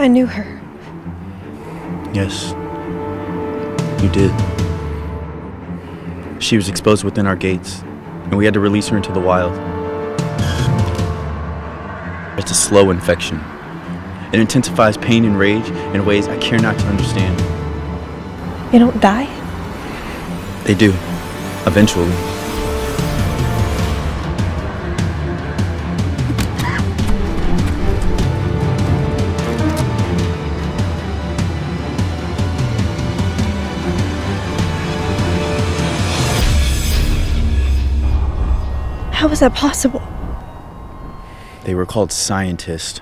I knew her. Yes, you did. She was exposed within our gates, and we had to release her into the wild. It's a slow infection. It intensifies pain and rage in ways I care not to understand. They don't die? They do, eventually. How is that possible? They were called scientists.